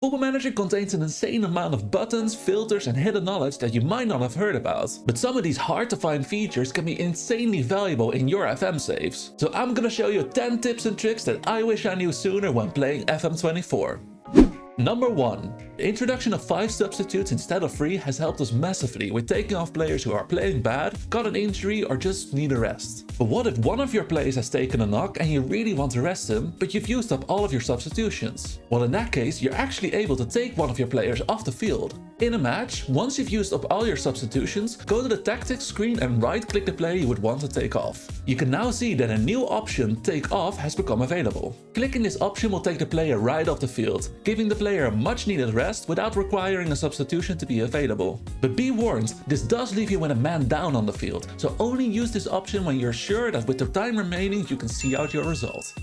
Football Manager contains an insane amount of buttons, filters and hidden knowledge that you might not have heard about. But some of these hard to find features can be insanely valuable in your FM saves. So I'm gonna show you 10 tips and tricks that I wish I knew sooner when playing FM24. Number 1. The introduction of 5 substitutes instead of 3 has helped us massively with taking off players who are playing bad, got an injury or just need a rest. But what if one of your players has taken a knock and you really want to rest him, but you've used up all of your substitutions? Well in that case, you're actually able to take one of your players off the field. In a match, once you've used up all your substitutions, go to the tactics screen and right click the player you would want to take off. You can now see that a new option, take off, has become available. Clicking this option will take the player right off the field, giving the player a much needed rest without requiring a substitution to be available. But be warned, this does leave you with a man down on the field, so only use this option when you're sure that with the time remaining you can see out your result.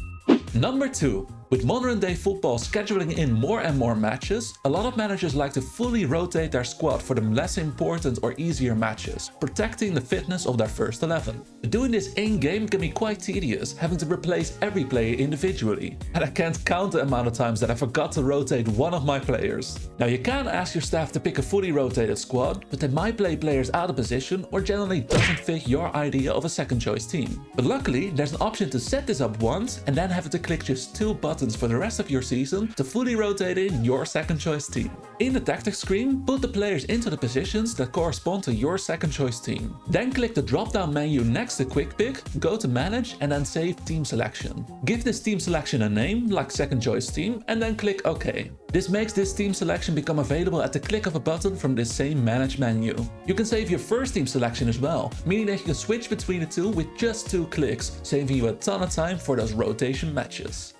Number 2. With modern day football scheduling in more and more matches, a lot of managers like to fully rotate their squad for the less important or easier matches, protecting the fitness of their first 11. But doing this in-game can be quite tedious, having to replace every player individually. And I can't count the amount of times that I forgot to rotate one of my players. Now you can ask your staff to pick a fully rotated squad, but they might play players out of position or generally doesn't fit your idea of a second choice team. But luckily, there's an option to set this up once and then have it to click just two buttons buttons for the rest of your season to fully rotate in your second choice team. In the tactics screen, put the players into the positions that correspond to your second choice team. Then click the drop down menu next to quick pick, go to manage and then save team selection. Give this team selection a name like second choice team and then click OK. This makes this team selection become available at the click of a button from this same manage menu. You can save your first team selection as well, meaning that you can switch between the two with just two clicks, saving you a ton of time for those rotation matches.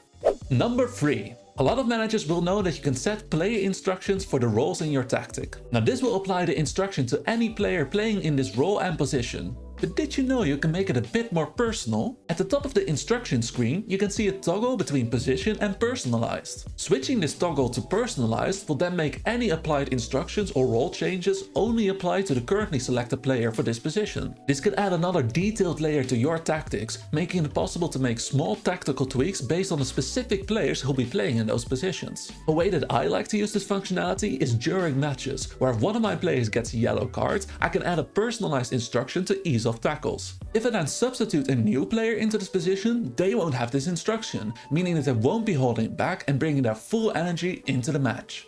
Number 3. A lot of managers will know that you can set player instructions for the roles in your tactic. Now this will apply the instruction to any player playing in this role and position. But did you know you can make it a bit more personal? At the top of the instruction screen, you can see a toggle between position and personalized. Switching this toggle to personalized will then make any applied instructions or role changes only apply to the currently selected player for this position. This can add another detailed layer to your tactics, making it possible to make small tactical tweaks based on the specific players who'll be playing in those positions. A way that I like to use this functionality is during matches, where if one of my players gets a yellow card, I can add a personalized instruction to ease of tackles. If I then substitute a new player into this position, they won't have this instruction, meaning that they won't be holding back and bringing their full energy into the match.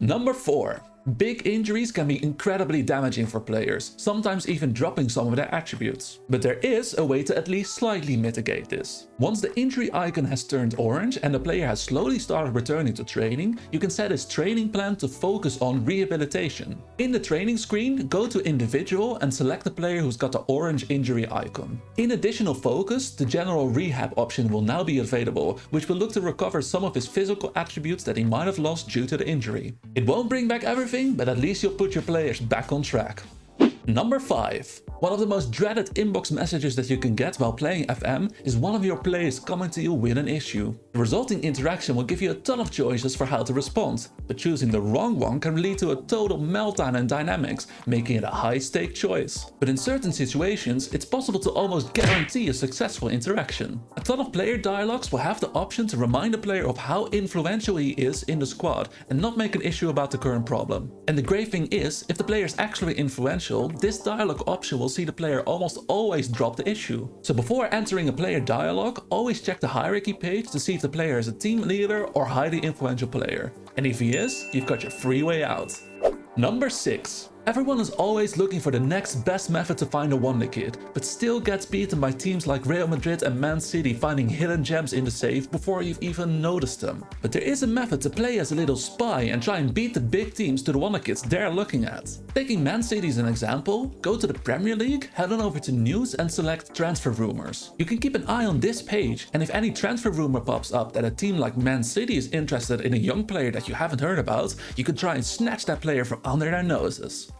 Number 4. Big injuries can be incredibly damaging for players, sometimes even dropping some of their attributes. But there is a way to at least slightly mitigate this. Once the injury icon has turned orange and the player has slowly started returning to training, you can set his training plan to focus on rehabilitation. In the training screen, go to individual and select the player who's got the orange injury icon. In additional focus, the general rehab option will now be available, which will look to recover some of his physical attributes that he might have lost due to the injury. It won't bring back everything but at least you'll put your players back on track. Number 5. One of the most dreaded inbox messages that you can get while playing FM is one of your players coming to you with an issue. The resulting interaction will give you a ton of choices for how to respond, but choosing the wrong one can lead to a total meltdown in dynamics, making it a high-stake choice. But in certain situations, it's possible to almost guarantee a successful interaction. A ton of player dialogues will have the option to remind the player of how influential he is in the squad and not make an issue about the current problem. And the great thing is, if the player is actually influential, this dialogue option will see the player almost always drop the issue. So before entering a player dialogue, always check the hierarchy page to see if the player is a team leader or highly influential player. And if he is, you've got your free way out. Number 6. Everyone is always looking for the next best method to find a wonder kid, but still gets beaten by teams like Real Madrid and Man City finding hidden gems in the safe before you've even noticed them. But there is a method to play as a little spy and try and beat the big teams to the wonder kids they're looking at. Taking Man City as an example, go to the Premier League, head on over to news and select transfer rumors. You can keep an eye on this page and if any transfer rumor pops up that a team like Man City is interested in a young player that you haven't heard about, you can try and snatch that player from under their noses.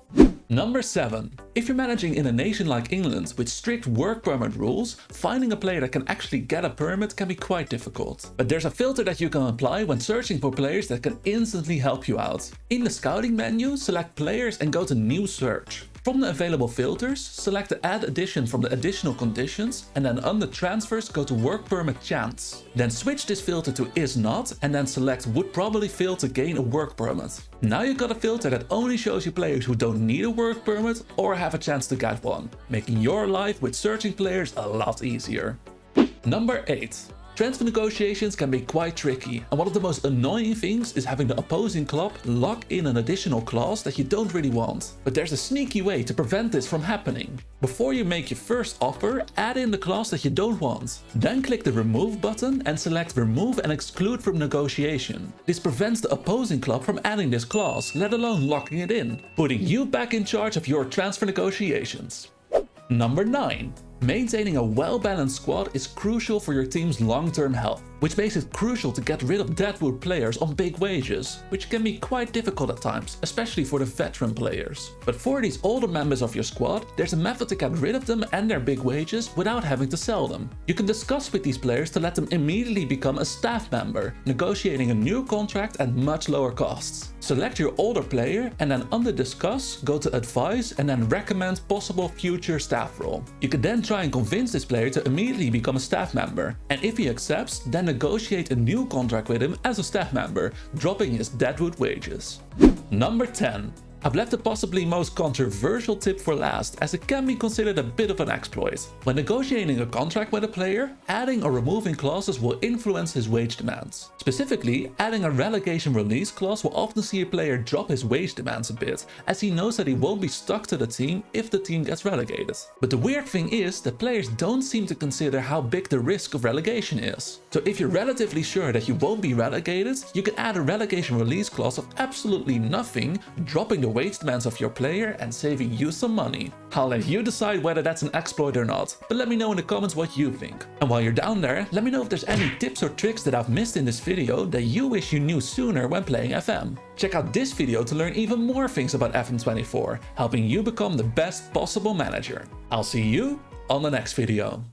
Number 7. If you're managing in a nation like England with strict work permit rules, finding a player that can actually get a permit can be quite difficult. But there's a filter that you can apply when searching for players that can instantly help you out. In the scouting menu, select players and go to new search. From the available filters, select the add addition from the additional conditions and then under transfers go to work permit chance. Then switch this filter to is not and then select would probably fail to gain a work permit. Now you've got a filter that only shows you players who don't need a work permit or have a chance to get one, making your life with searching players a lot easier. Number 8. Transfer negotiations can be quite tricky, and one of the most annoying things is having the opposing club lock in an additional clause that you don't really want. But there's a sneaky way to prevent this from happening. Before you make your first offer, add in the clause that you don't want. Then click the remove button and select remove and exclude from negotiation. This prevents the opposing club from adding this clause, let alone locking it in, putting you back in charge of your transfer negotiations. Number 9. Maintaining a well-balanced squad is crucial for your team's long-term health, which makes it crucial to get rid of deadwood players on big wages, which can be quite difficult at times, especially for the veteran players. But for these older members of your squad, there's a method to get rid of them and their big wages without having to sell them. You can discuss with these players to let them immediately become a staff member, negotiating a new contract at much lower costs. Select your older player and then under discuss, go to advise and then recommend possible future staff role. You can then try and convince this player to immediately become a staff member. And if he accepts, then negotiate a new contract with him as a staff member, dropping his Deadwood wages. Number 10. I've left the possibly most controversial tip for last as it can be considered a bit of an exploit. When negotiating a contract with a player, adding or removing clauses will influence his wage demands. Specifically, adding a relegation release clause will often see a player drop his wage demands a bit, as he knows that he won't be stuck to the team if the team gets relegated. But the weird thing is that players don't seem to consider how big the risk of relegation is. So if you're relatively sure that you won't be relegated, you can add a relegation release clause of absolutely nothing, dropping the wage demands of your player and saving you some money. I'll let you decide whether that's an exploit or not, but let me know in the comments what you think. And while you're down there, let me know if there's any tips or tricks that I've missed in this video that you wish you knew sooner when playing FM. Check out this video to learn even more things about FM24, helping you become the best possible manager. I'll see you on the next video.